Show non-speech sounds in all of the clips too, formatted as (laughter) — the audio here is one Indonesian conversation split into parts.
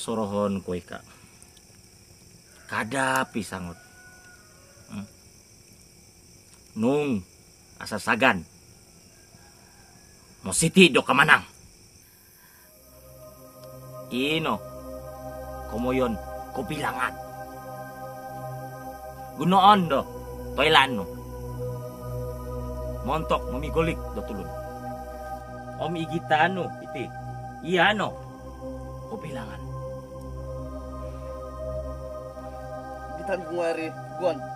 posorohon kowe kak. Kada. Hmm. Nung asa sagan. Mo siti do kamanang. Ino. Komoyon ko bilangan. Gunoon do. Toilan no. Montok mamigolik do tulun. Om igita ano, iti. Iya no. Ko bilangan. Bitan kung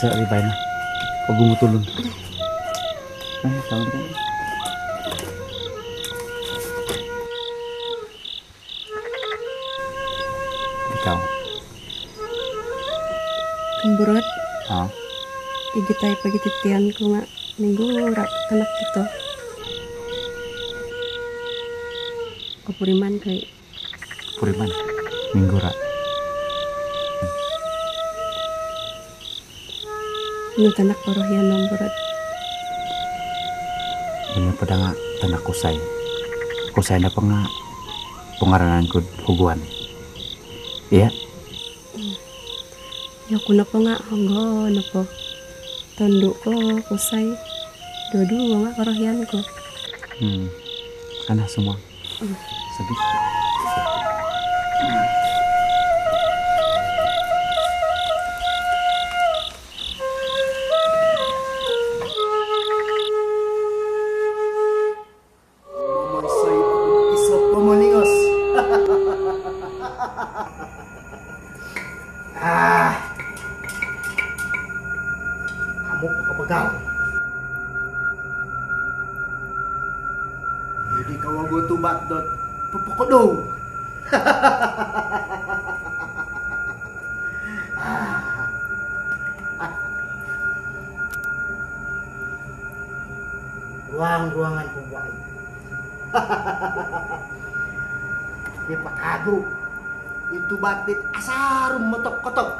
sa ribay na. Huwag bumutulong. Ay, tawag ka. Ikaw. Burot, Ha? igi tayo pagititian ko nga. Minggu rak anak kita. Kapuriman kay Puriman. Minggu Ini tanak korohian nomborat. Ini pada nga tanak kusay. Kusay na pa nga pangaranan ko huguan. Iya? Yaku na po nga, hanggo na po. Tondo ko, kusay. Dua-dua nga korohian ko. Hmm. Kana semua. Sabi. Mamasay batit asarum motok-kotok. Hoy.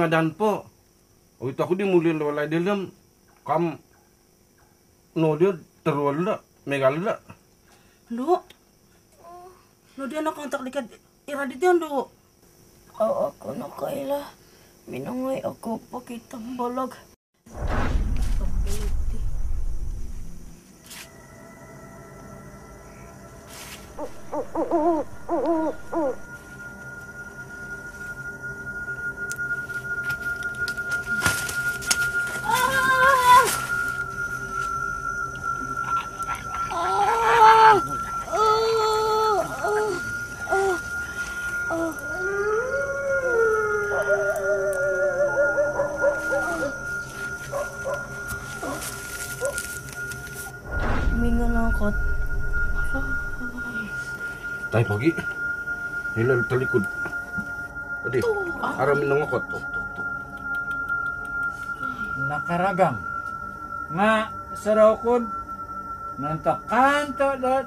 Pengadaan po. O ito ako di muli wala dilam. Kam no dia terwala megala. Lo. Lo dia nak kontak dekat iradit yan do. Aw ako na kaila. Minangay ako pakitang balag. Mingan talikod. Adi, aramin nang akot. nakaragang nga sarokod nanto kanto dot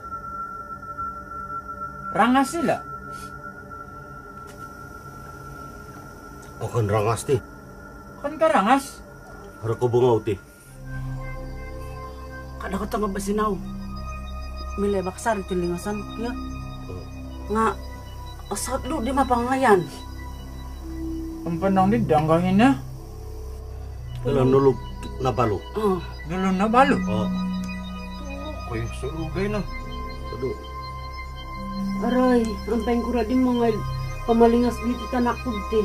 rangas sila Akan rangas ti. kan karangas Harap ko bungaw ti. Kada ko tanga basinaw. Mile baksar iti lingasan. Ya. Nga, asat lo di mapangayan. ang panang di danggahin na Alam nulog na balo. Oh. dulon na balo Oh, Koy surugay na. aduh. Aray, ang paing kura di mga pamalingas dito tanak ko ti.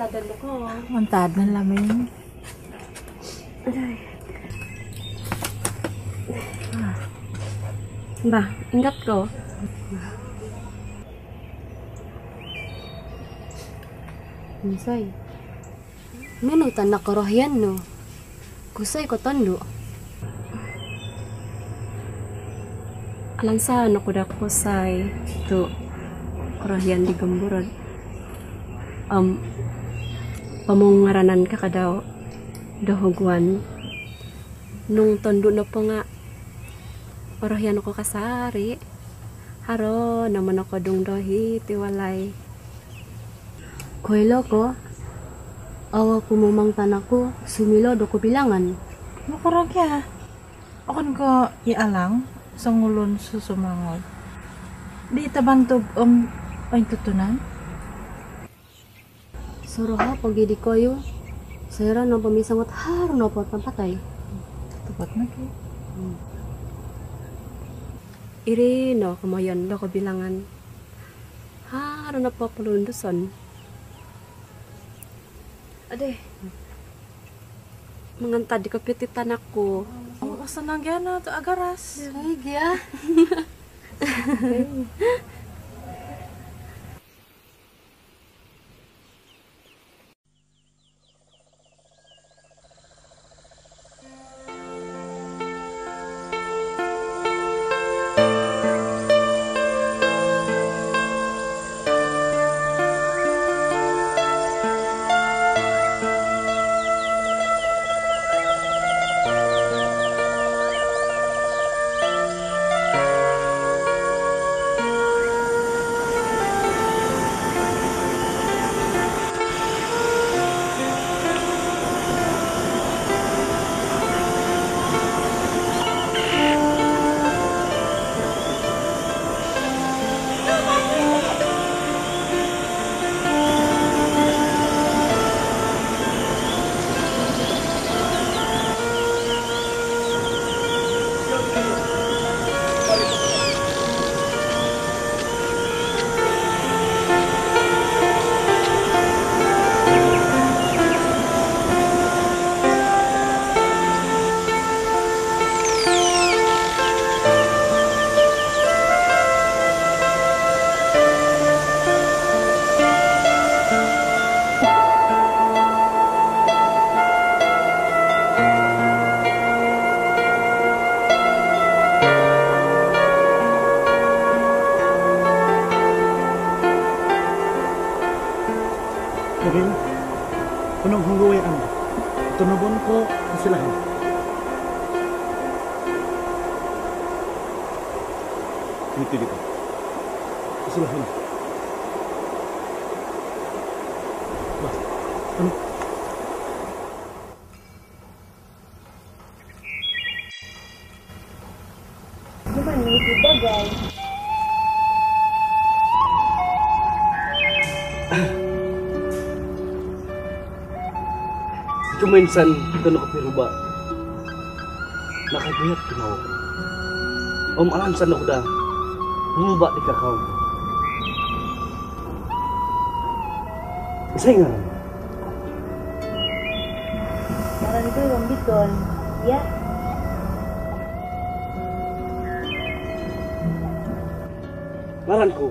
Gatadal ko. Mantad na lamin. Ba, ingat ko. Misay. Mano tanak ko rohyan no. Kusay ko tando. Alansa ano ko da kusay to rohyan di gamburan. Um, pamungaranan ka kadaw dahugwan nung tondo na po nga Parohyan ako kasari. Haro, naman ako dung dohi, tiwalay. Kuelo ko, awa ko mumang tanako, sumilo do ko bilangan. Makurag ya. Akan ko ialang sa ngulon susumangod. Di tabantog om ay tutunan. Suro ha, pagidi koyo. Sayra na pamisangot haro na po pampatay. Tupat na ki. Iri no, kumayon do ko bilangan. Haro na po palunduson. Ade, mangantad ko pititan ako. Oh, asa na gyana to agaras. Ay, gya. (laughs) (laughs) tunubon ko kasilahan. Dito dito. Kasilahan. Kuminsan, ito nakapiruba. Kinaw. Om alansan ako da. Bumaba di kakao. Isay nga. Naran ko yung bitol. Ya. Ngaran ko.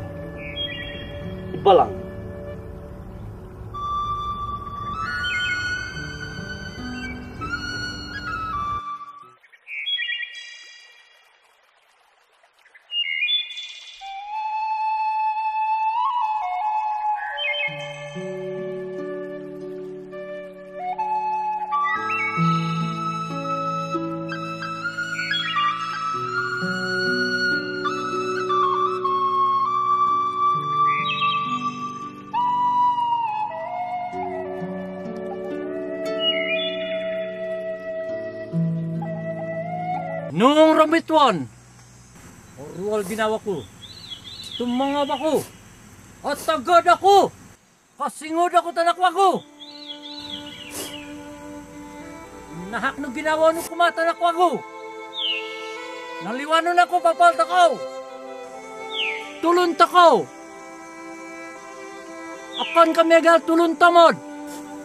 Orual ginawa ko, tumangab ako, at tagad ako, kasingod ako tanakwa ko. Nahak no ginawa no kumatanakwa ko. Naliwanon ako papalta ko. Tulun ko. Akan kami agal tulun tamod.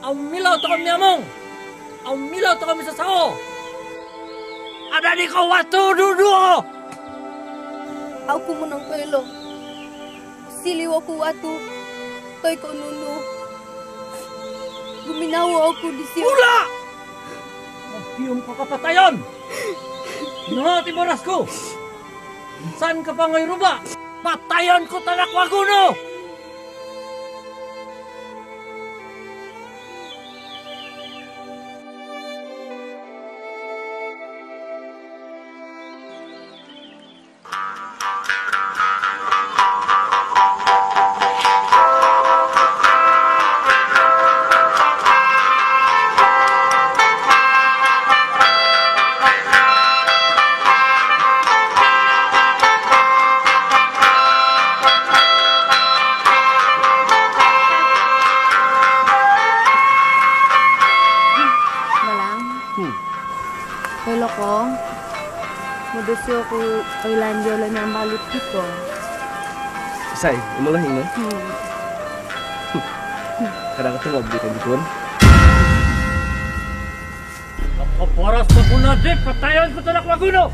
Ang milaw to kami among. Ang milaw to kami sa sao. Ada di kau watu dudu. Aku menang kailo. Siliw ako watu. Toy ko nunu. Guminawa ako di siya. Ula! Magpiyong kakapatayon! Nga tiboras ko! Saan ka pa ngayon ba? Patayan ko tanakwa ko Say, umulahin no? Hmm. Kadang ito mabdi ka dikon. Kaparas pa ko na di! Patayan ko tanakwa ko no!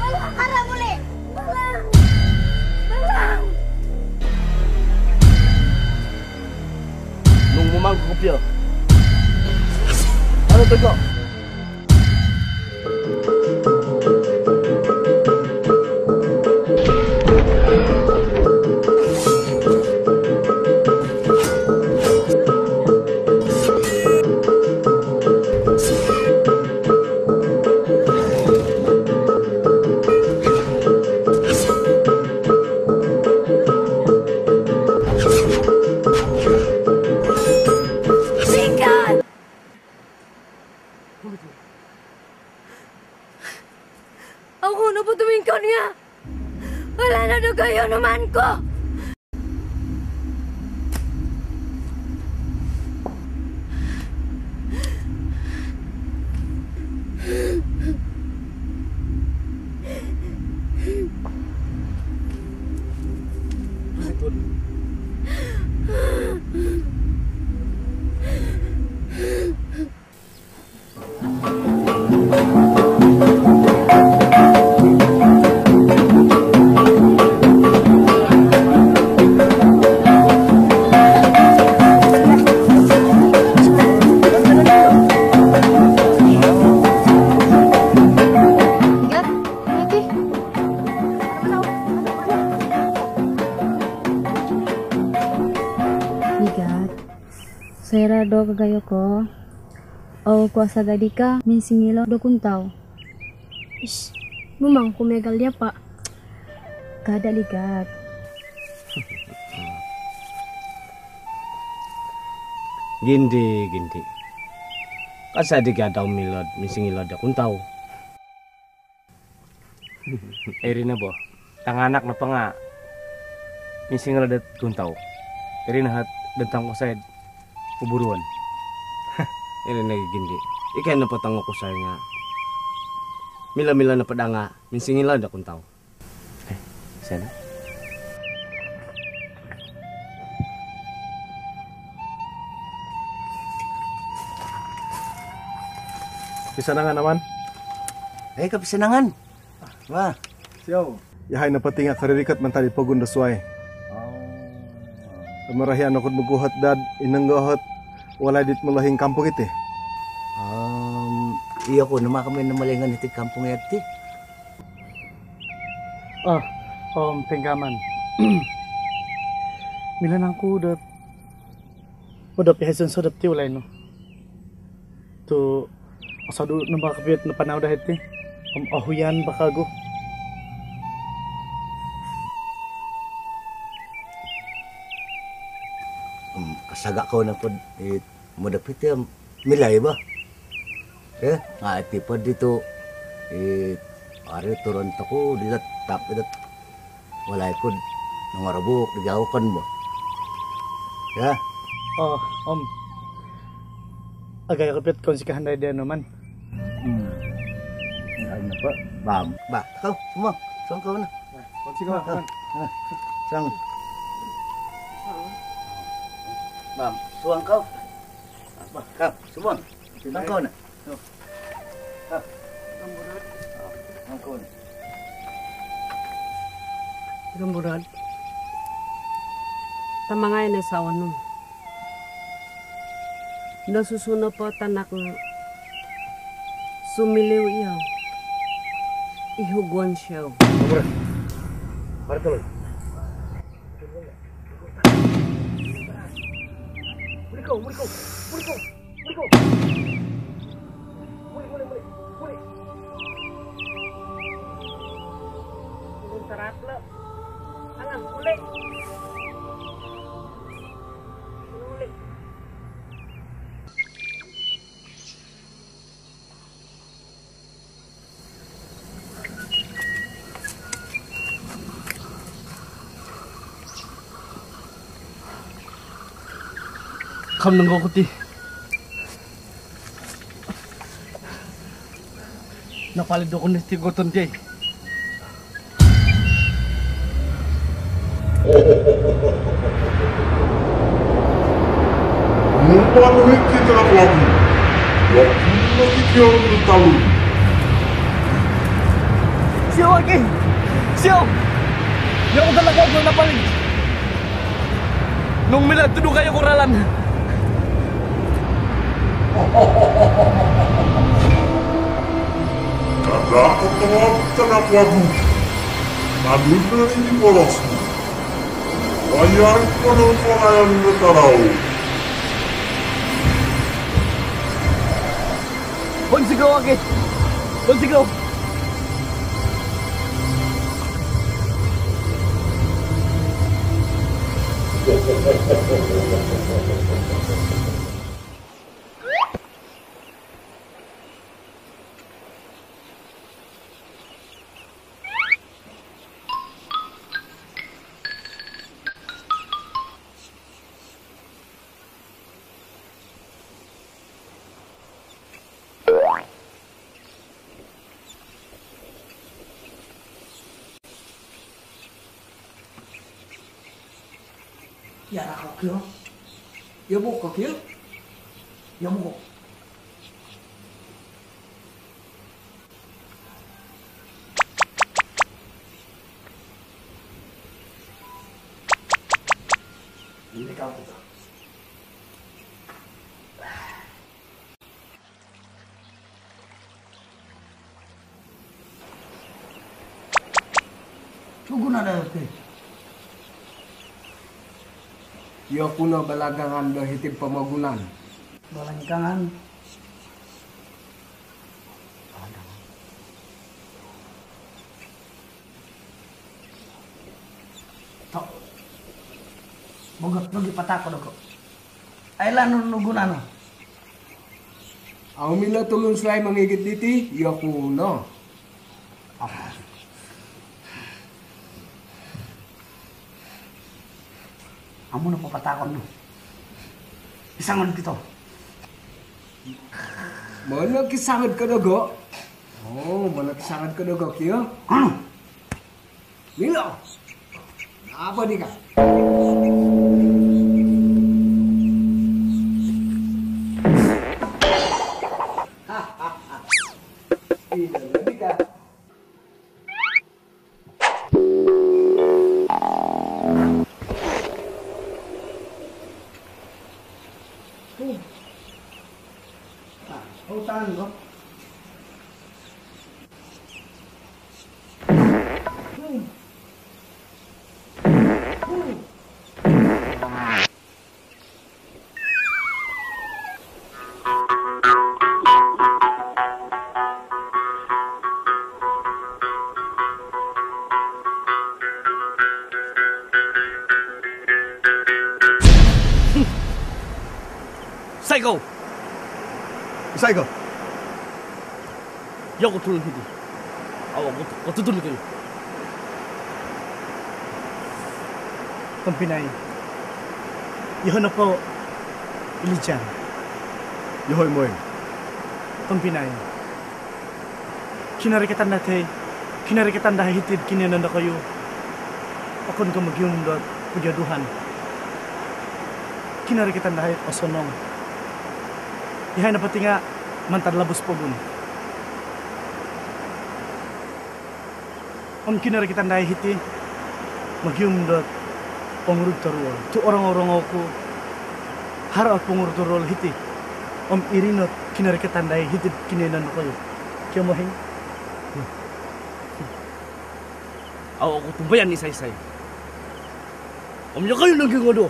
Malang, kara muli! Malang! Malang! Nung mumang kopya. Ano to ko? O kuasa gadi ka, minsingilo do kuntaw. Ish, memang kumegal dia pak. Kada ligat. (laughs) Gindi, gindi. Kasa di ka daw milad, misingilad akong tao. Eri (laughs) na bo, tanganak na pa nga. Misingilad at kong tao. Eri na hat, dantang ko sa kuburuan. Eri na gindi. Ikay na patang ko sa nga. Mila-mila na pada nga, misingilad akong tao. Eh, sana? Pisanangan naman. Eh, kapisanangan. Wah. Siyaw. Yahay na pati nga karirikat man tali pagun dasway. Kamarahian ako maguhat dad, inanggahat, wala dit malahing kampong iti. Um, iya ko nama kami namalingan iti kampung yati. Ah, om penggaman. (clears throat) Milan ang kudat. Udap yahasan sodap ti ulay no. To asado na makapit na panaw dahil ti. Om ahuyan bakago. Ko na po, eh, modapit yung milay ba? Eh, nga iti pa dito. Eh, ari turun ko dito tap dito. Walay ko nangarabuk digawakan mo. Ya, Oh, om. Agay kapit kung si kahanday din naman. Hmm. Ay na pa. Bam. Ba, kau, semua. Sang kau na. Kung si kahanday. Sang. Bam, suang kau. Kau, semua. Sang kau na. Oh. Kau. Tamangay na sa ano. Nasusuna po tanak sumiliw iya. Ihugwan siya. Para tuloy. Kam nang ko ti. Napalid ako ni Tigoton ti. Memenuhi kita lagi. Yang ko talaga ako napalid. Nung mila tudo kayo kuralan. Ketawag tanak wagu. Nandun na ini porosmu. Wayang penuh pelayan netarau. Pon sigaw lagi. (laughs) Pon sigaw. Tunggu nada tu. Yo kuno balagangan do hitib pamagunan. Balangkangan. Tok. Bogot lagi patako doko. Ay lan nugunan. Ang mila tulong suay mangigit diti, yo kuno. Amo na papatakon no. Isangon kito. Mana kisangad ka dago? Oh, mana kisangad ka dago kiyo? Ano? Milo. Apa di ka? Tampinay. Yun na po. Ilijan. Yohoy moy. Tampinay. Kinarikitan natin. Kinarikitan dahil hitid kinananda kayo. Akon ka magyung dot pagyaduhan. Kinarikitan dahil osonong. Ihay na pati nga mantar labos po gun. Om kinarikitan dahil hiti. Magyung dot pangurut tarul. Tu orang-orang aku harap pangurut tarul hiti. Om irinot kinarikitan dahil hiti kayo. Kaya mo hing? Ako ako tumbayan ni Saysay. Om niya kayo naging ano?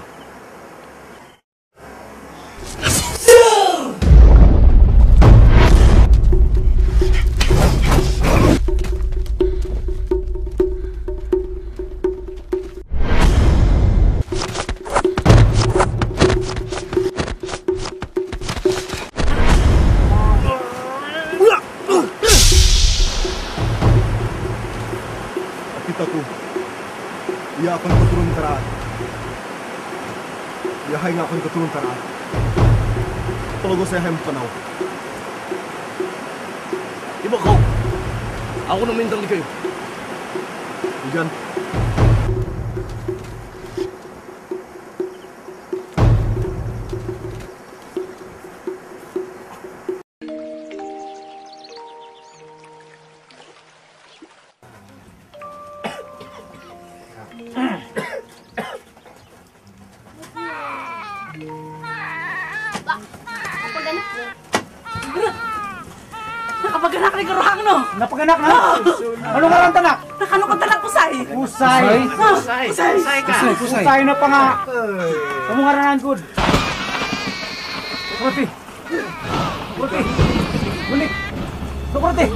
Ka. Usay na pa nga. Kamu ngaranan good. Kurti. Kurti. Ulit. Kurti.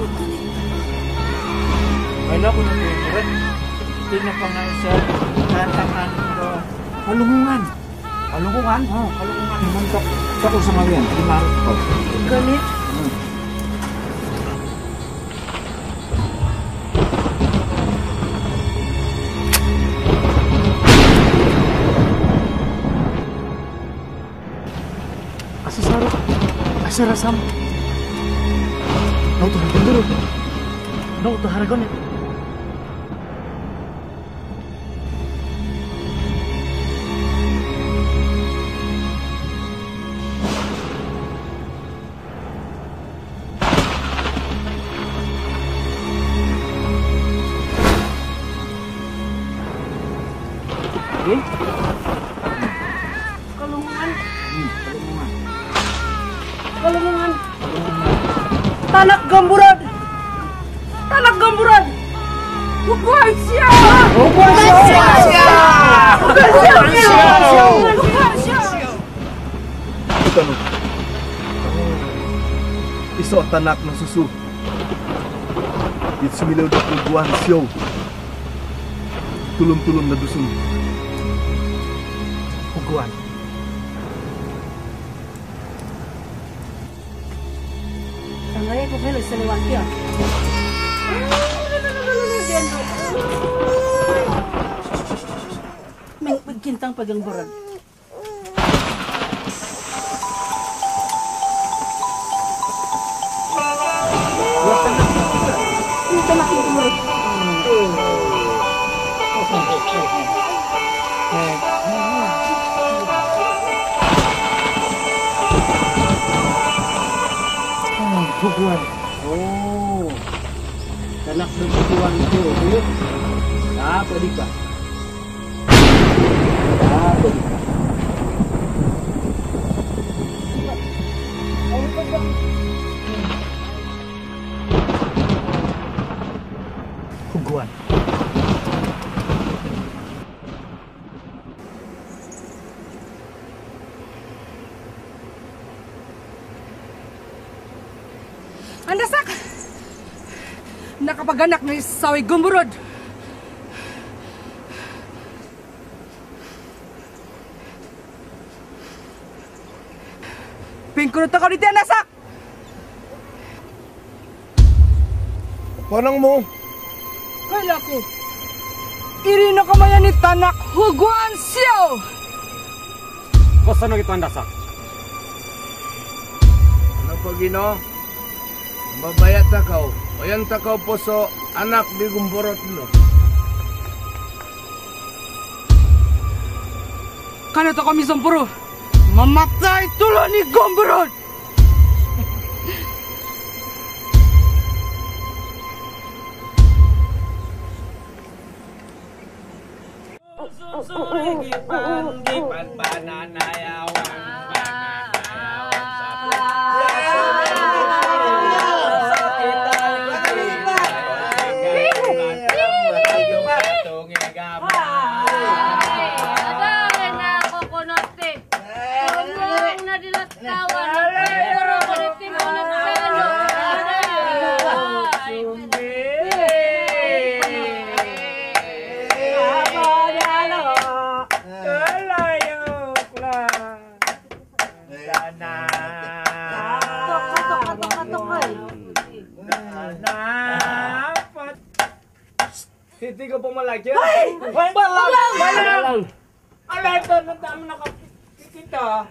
Kala ko na favorite. Hindi na pa nga siya tatangan ko. Halungungan. Halungungan? Oo, halungungan. Mantak. Sa ko sa mga Asarasam. Nau to hargan dulu. Nau to hargan Iso tanak ng susu. It sumilaw da kuguan siyo. Tulong-tulong na dusun. Huguan. Sangay ko pala sa liwan kiya. May pagkintang. Ito Huguan. Oh. Tanak ng huguan ko. Tuyo. Ah, pwede paganak ni sawi gumburod. Pingkurot ako dito, nasak! Panang mo? Kala ko. Irino ka maya ni Tanak Huguan Siyaw! Kusano ito ang nasak? Ano ko, Gino? Mabayat na kao. Oh. Oyan takaw poso anak di gumborot no. Kana to kami sampuro. Mamatay tulo ni Gomberod. Hindi ko pumalagyan. Ay! Balang! Balang! Balang! Alay, ito, nandami nakakita.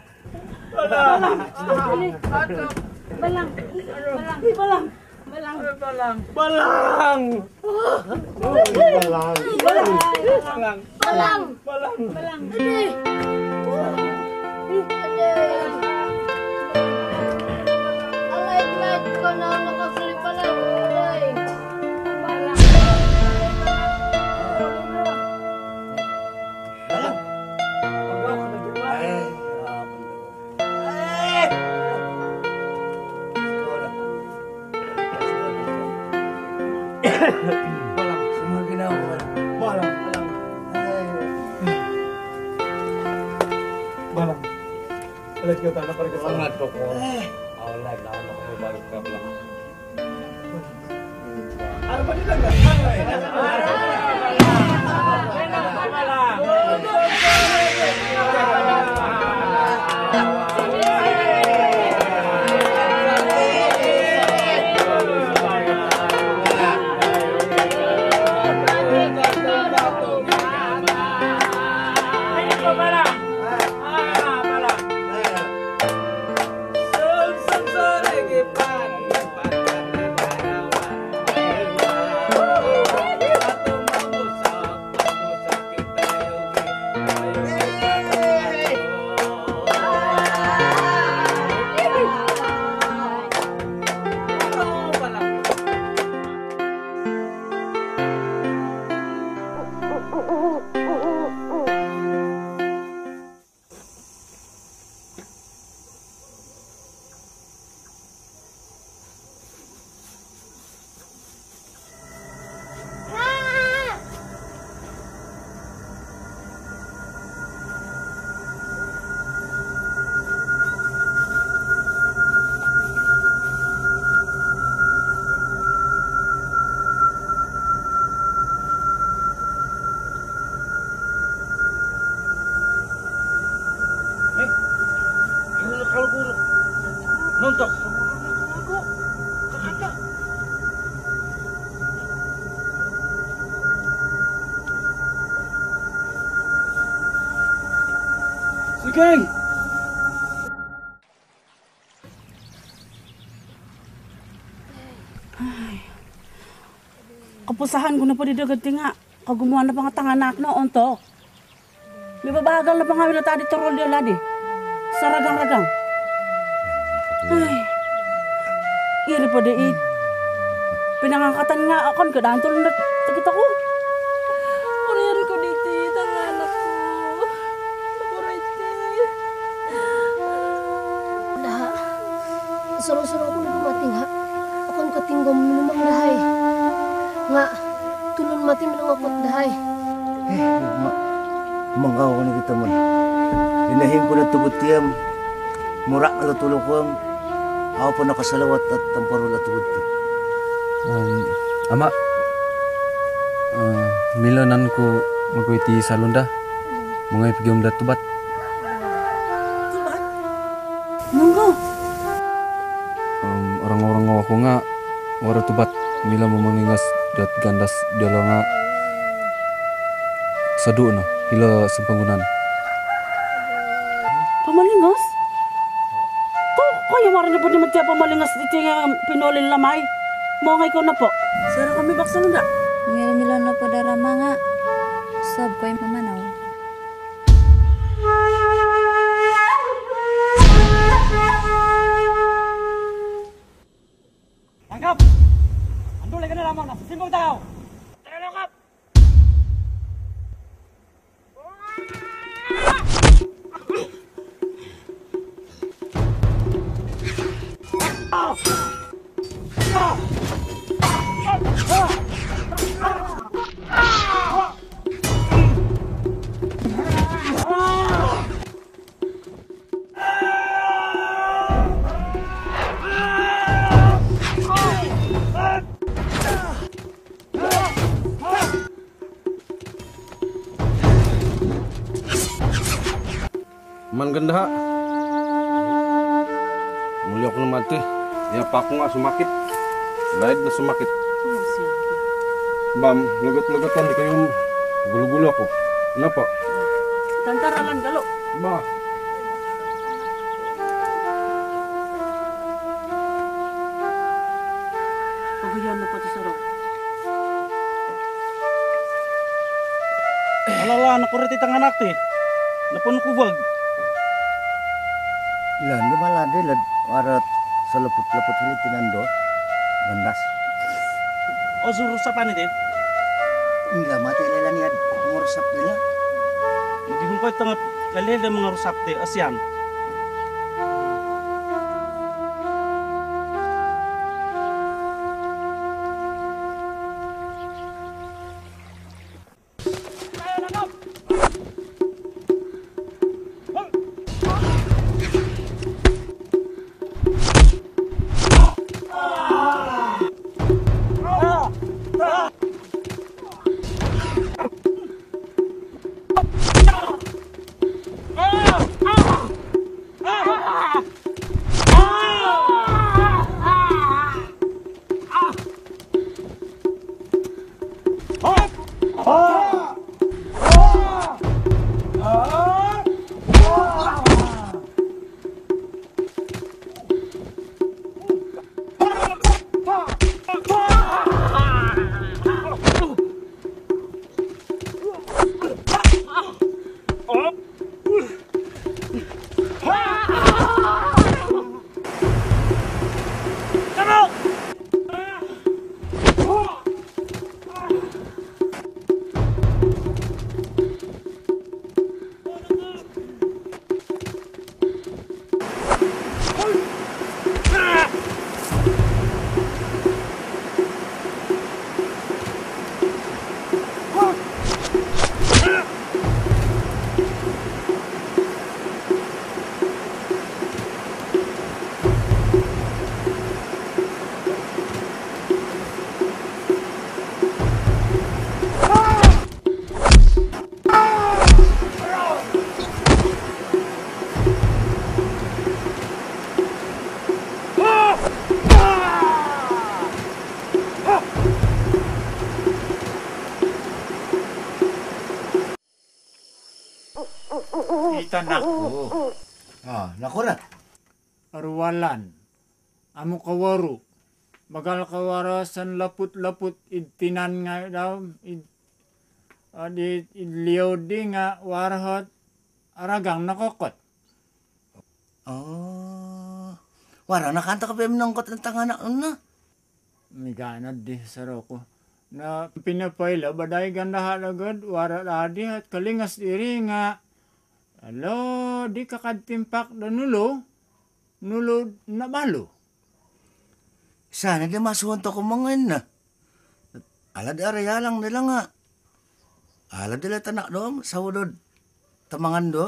Balang! Ato. Balang. Balang. Balang! Balang. Balang! Balang! Balang. Balang! Balang. Balang! Balang. Na nakasuli balang. Balang. Balang! Balang! Balang! Balang. Alat kita anak mereka Sangat kok. Alay, naano ko may ¡Ah, no! ¡Ah, Sugeng! Kapusahan ko na di dagat nga. Kagumuhan na pa nga tanganak na ontok. May babagal na pa nga na tadi torol di ladi. Sa ragang-ragang. Ay. Iri pa di it. Pinangangkatan nga akon kadantol na takit ako. Suro-suro ko na mating ha. Akon katinggom minumang dahay. Nga, tulon mati minungakot dahay. Eh, ma manggaw ko na kita man. Linahin ko na tubot tiyam. Mura na tulong ko am. Ako pa nakasalawat at tamparol at tubot ti. Um, ama, uh, milanan ko magkuiti sa lunda. Mga ipigam dat tubat. Nunggu. Um, orang-orang ako nga, waro tubat. Mila memelingas dat gandas diolonga sadu no hila sempenggunan. Pamalingas? To, kaya warna po naman tiya pamalingas dito yung pinolin lamay. Mongay ko na po. Sara kami baksan na. Milo-milo na po darama nga. Sob ko yung pamanaw. Ka na lamang, Pa ako nga sumakit. Laid na sumakit. Bam, lagot-lagotan di kayo gulo-gulo ako. Ano po? Tantaralan galo. Ba. Paguyan na pati saro. Alala, nakuriti tang anak ti. Napun kubag. Lah, di malah dia lad warat seleput-leput Filipinan do. Bandas. O suruh sa pani din. Enggak mati lela niat ngurusap nila. Hindi mo ko itang kalele mga rusap ti asyan. Itanakku. Ah, nakura. Arwalan. Amo kawaru. Bagal kawarasan laput-laput itinan nga daw. Id, adi idliyaw di nga warhot aragang nakokot. Oh. Wara nakanta ka pa minangkot ng tanganak na. Miganad di saroko. Na pinapayla baday ganda halagad wara adi at kalingas diri nga. Alo, di kakadtimpak da nulo. Nulo na malo. Sana di masuhan to kumangan na. Ala di araya lang nila nga. Ala di tanak do, sa udod. Tamangan do.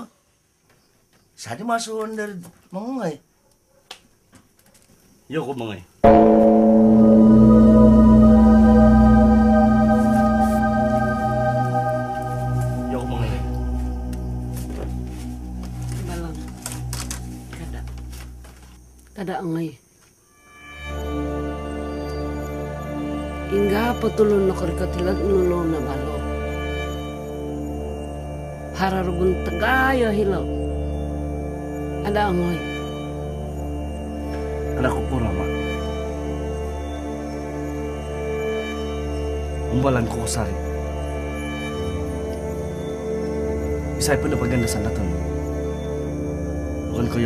Sa di masuhan dari mangungay. Yo ko angay. Hingga petulun no kerikatilat nulo na balo. Hararugun tagayo hilo. Ada angoy. Ada kupura, Mak. Umbalan ko kusari. Isay pa na paganda sa naton. Bukan ko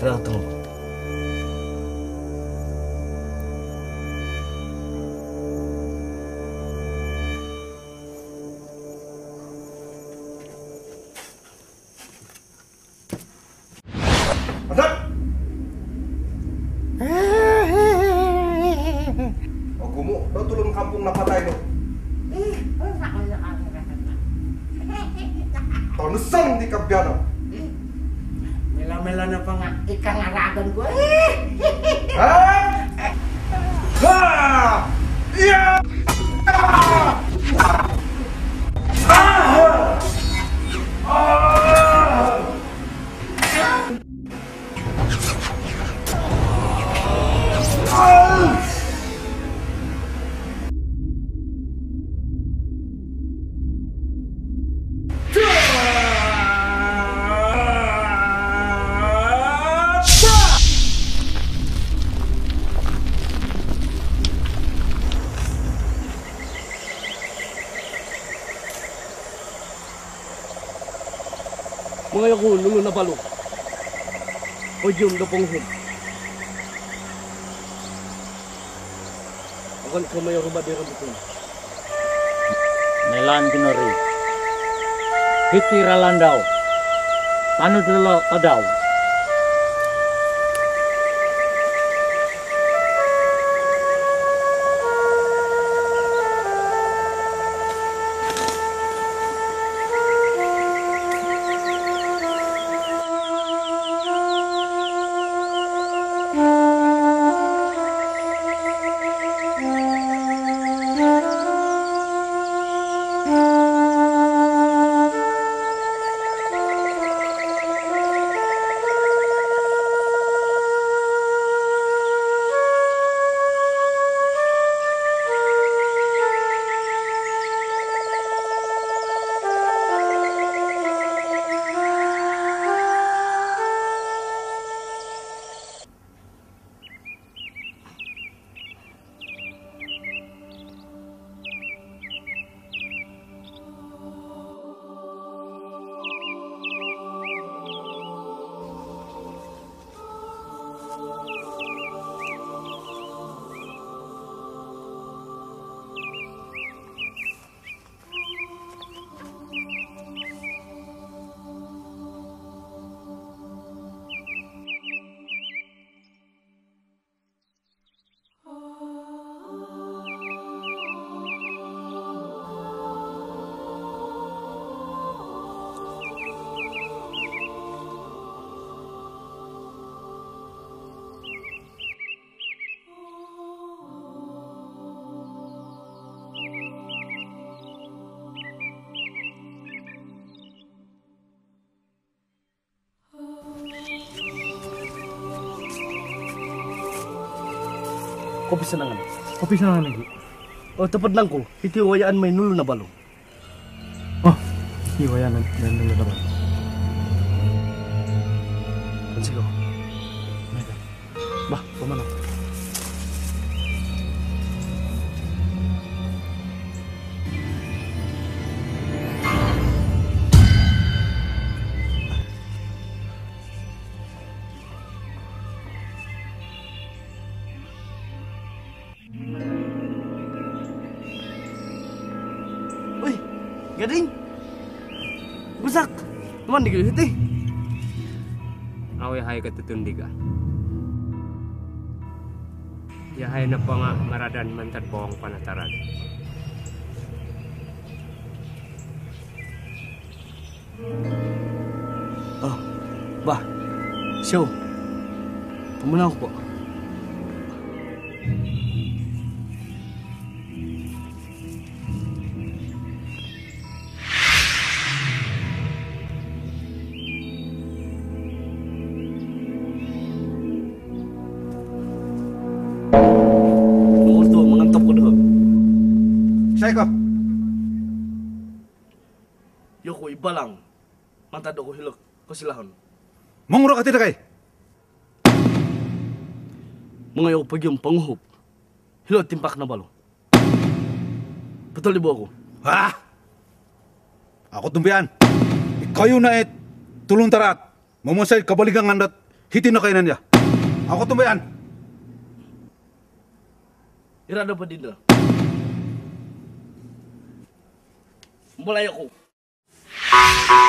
yoko. Kada ito mo. Yako, nulo na balo. O diyom na ponghod. Akan kamay ako ba dira betul. Melan kinori. Hitira landau. Panu dulu kadau. Kopi senangan. Kopi senangan lagi. Oh, tepat lang ko. Iti wayaan may nulo na balo. Oh, iti wayaan may nulo na balo. Naman di gitu eh. Awe hay katutundi ka. Ya hay na pa nga maradan mantat bawang panataran. Oh, bah. Show. Pemenang po. Mga yoko pag yung panguhop. Hilok timpak na balo. Di ako. Ah! Ako tumbian. Ikayo na et tulong tarat. Mamusay kabaligang ngandat. Hitin na kayo na niya. Ako tumbian. Irada pa din na. Mulai ako. Psycho!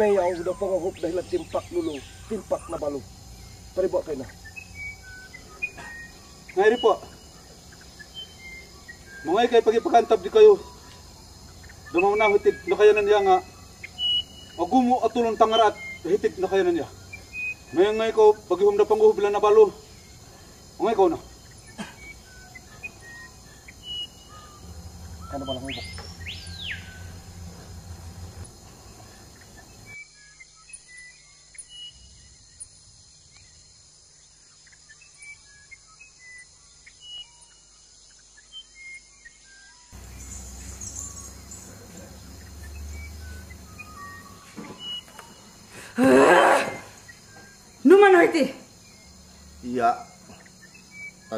May yaw na panguhop dahil timpak lulo. Timpak na balo. Talibuak kay na. Ngayon po. Mga ikay pagipakantab di kayo. Dumaw na hitik na kayo na niya nga. Agumo at tulong tangarat. Hitik na kayo na niya. Ngayon ngayon ko, pagihom na panguhop lang na balo. Ngayon ko na.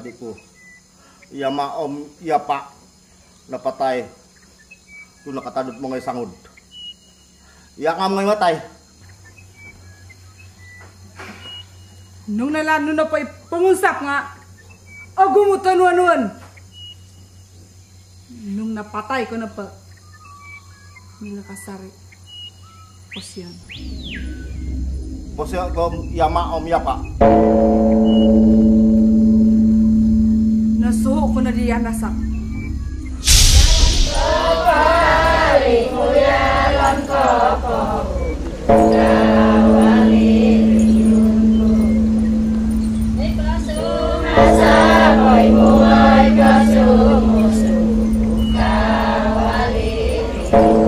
Tadi ko. Iya maom, iya pak. Napatay. Doon nakatadot mo ngay sangod. Iya nga mga matay. Nung nalano na pa pangusap nga. O gumutan-wanuan. Nung napatay ko na pa. May nakasari. Posyan. Bos ya gom iya maom, iya pak. Nasuho ko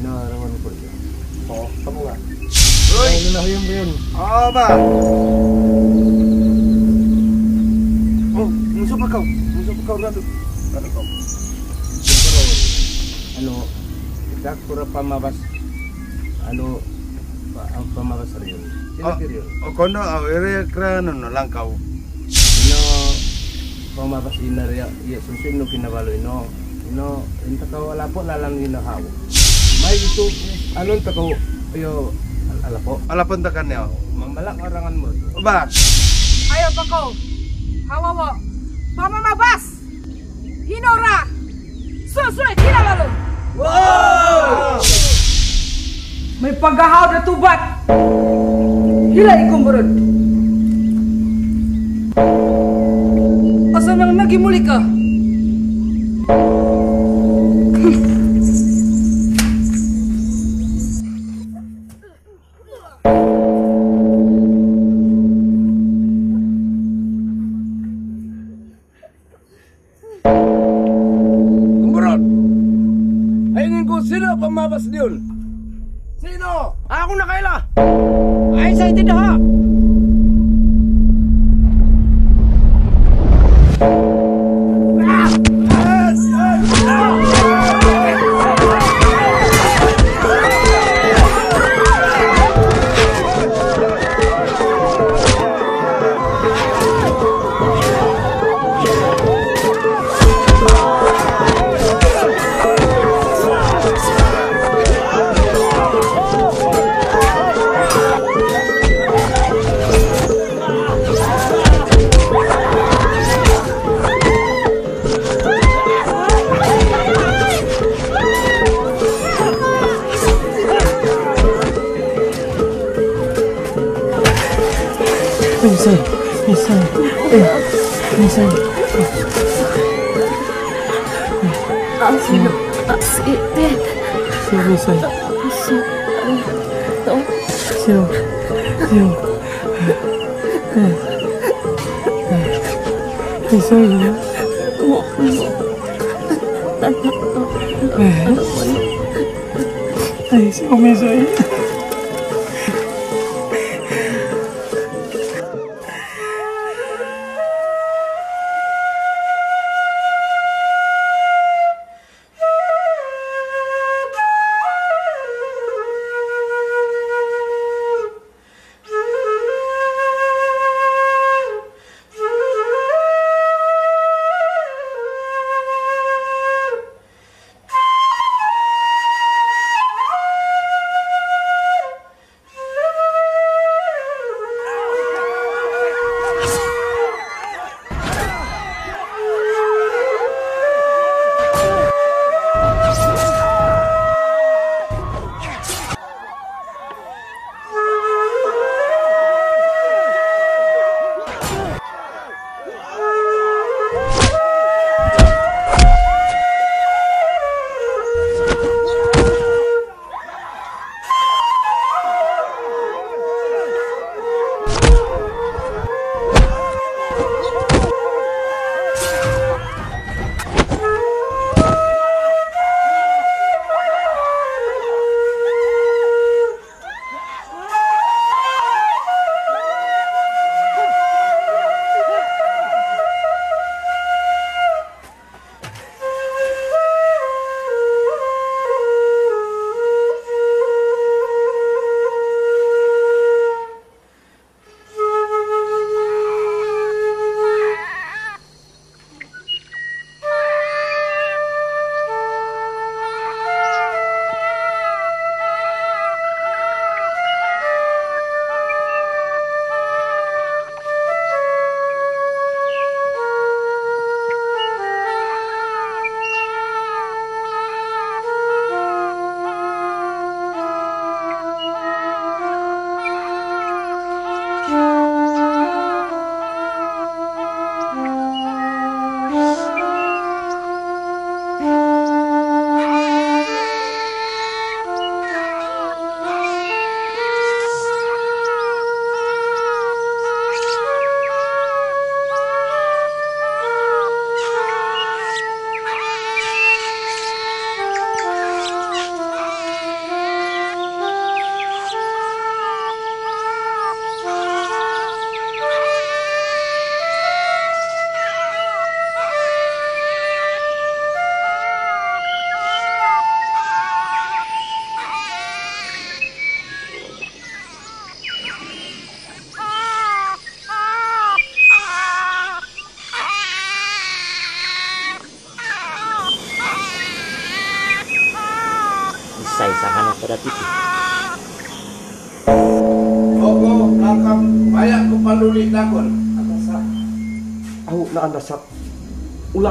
Ino, rawan ko yun. Oo, kamu nga. Na? Oh, musuh kau. Musuh kau kau. Ah, lang kau. Ino, iya, ino. Ino, inta ka wala lalang ino hawo. May ito, ta ko, ayo, Ala po. Ala po takan niyo. Mambalak orangan mo. Ba. Ayo pa ko. Hawawa. Mama mabas. Hinora. Hila lalo. Wow! May paghahaw na tubat. Hila ikong berod. Asa nang nagimuli ka?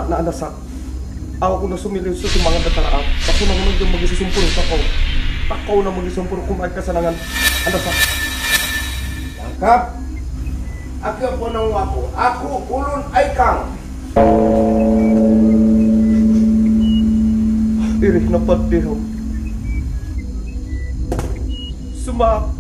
Na andasak. Ako ko na sumilin sa sumangan na talaap. Ako na naman yung magisusumpuro sa ko. Ako na magisumpuro kung may kasalangan. Andasak. Tangkap. Ako po nang wapo. Ako ulun ay kang. Irih na patiho. Sumak.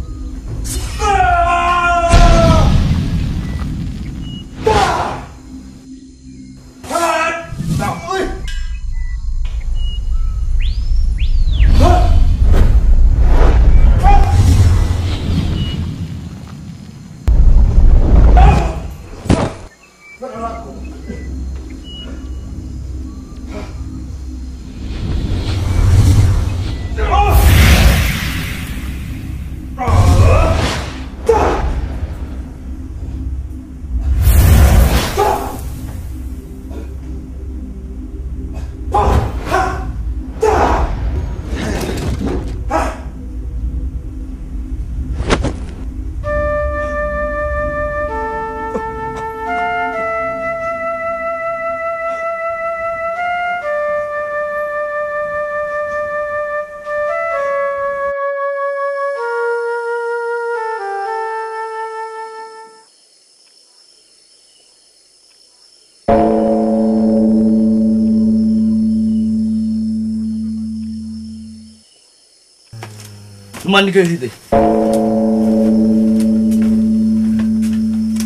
Mandi kayo dito.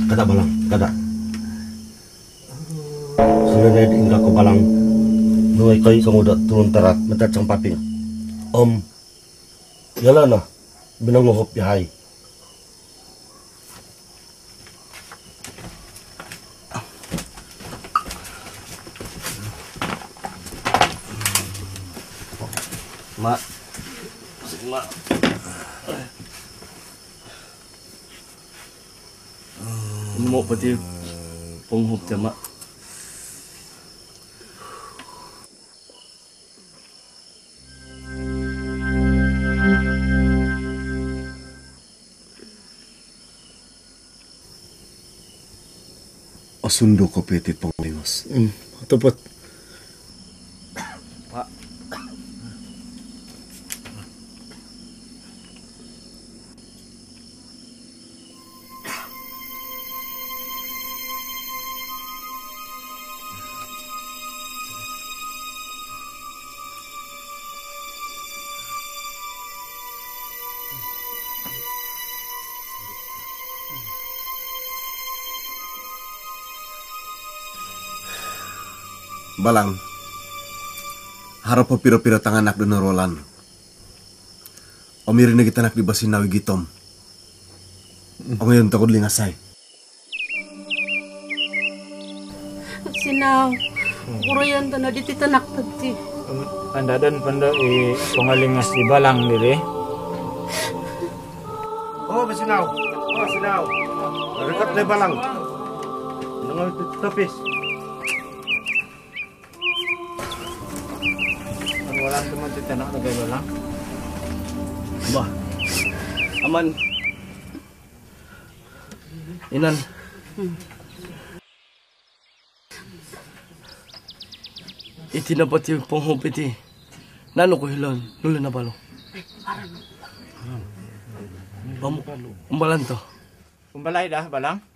Kada balang, kada. Sebenarnya di ingka ko balang nuai kay kamuda turun tarat mata cang paping. Om, yala na, binanguhop yahay. म असुन्डोको पेटी पाउने होस् Balang. Harap po pira-pira tangan anak doon rolan. Omirin na kita anak di basin nawi gitom. O ngayon takod lingasay. Sinaw. Kurayan ta na di titanak tagti. Anda dan panda i pangalingas di balang diri. Oh, basinaw. Oh, sinaw. Rekat na balang. Nangal tapis. Wala naman titanak na kayo balang. Ba. Aman. Inan. Iti na pati yung panghup iti. Nano ko hilon, nulo na balo. Pam, umbalan to. Kumbalay dah balang.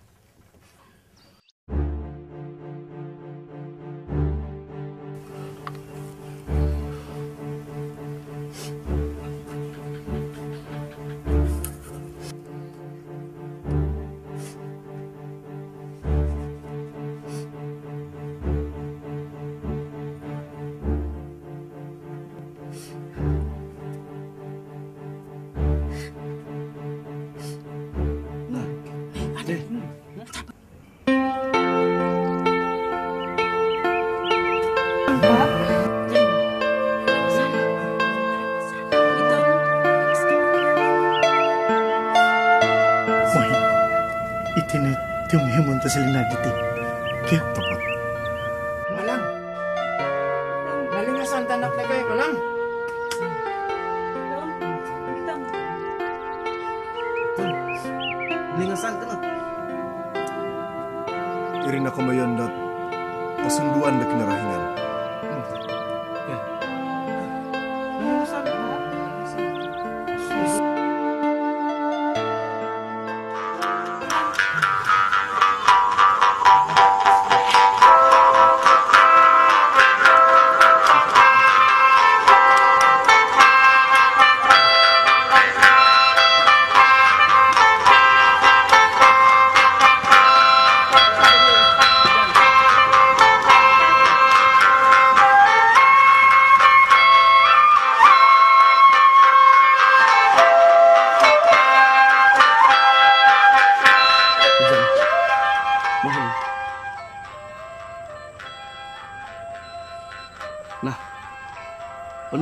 Tumhimun ta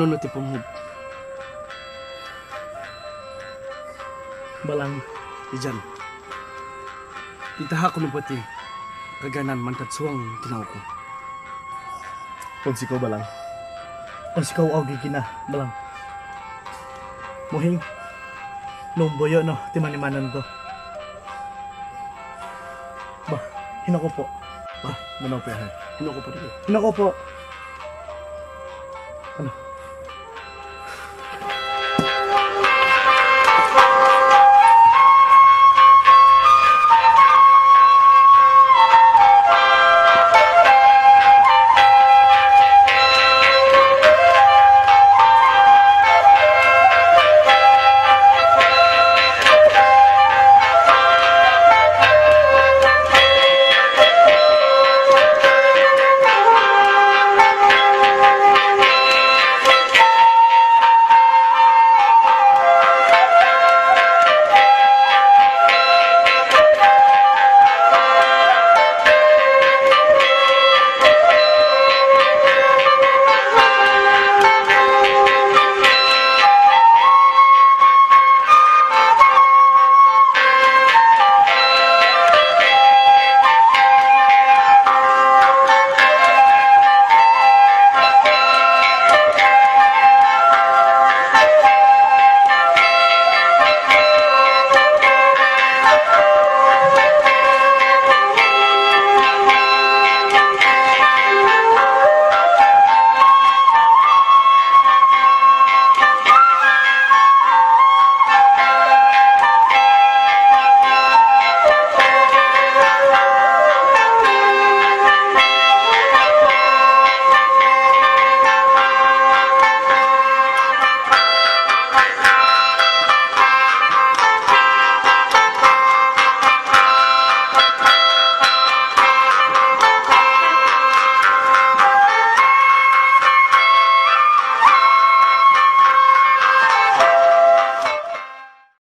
penunut ti penghub. Balang, Ijan. Itaha ko pati kaganan mantat suwang tinaw ko. Kung sikaw balang. Kung sikaw og gigina, balang. Muhing, numboyo no, timanimanan to. Bah, hinako po. Bah, manaw pa yan. Hinako po dito. Hinako po. Ano?